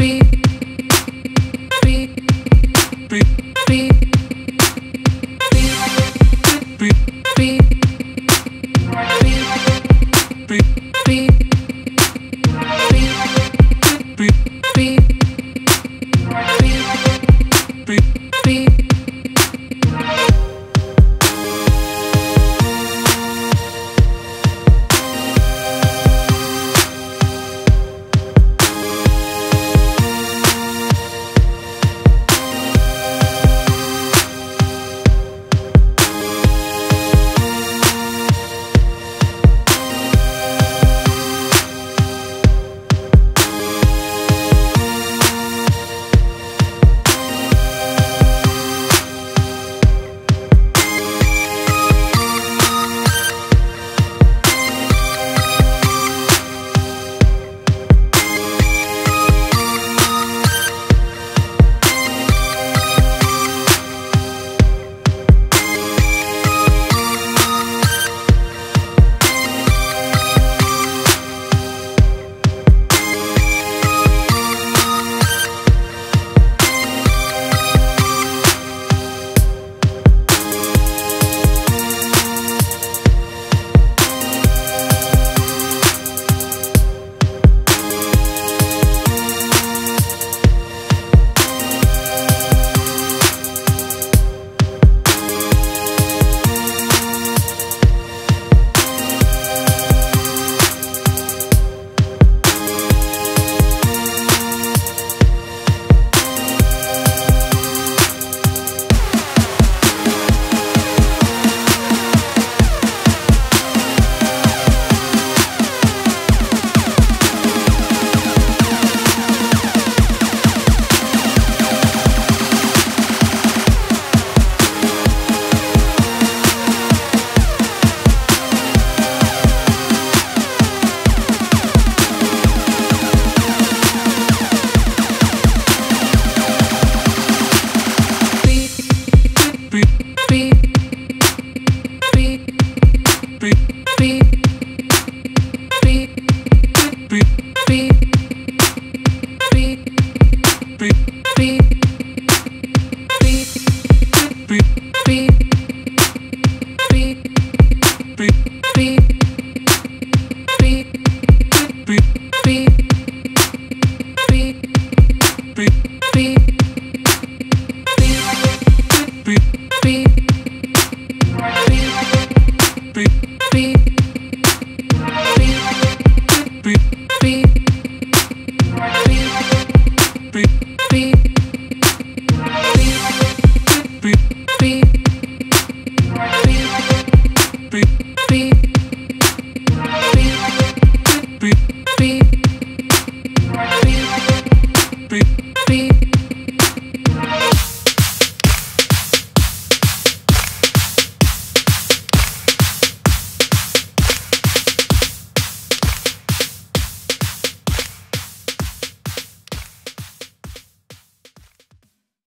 be beat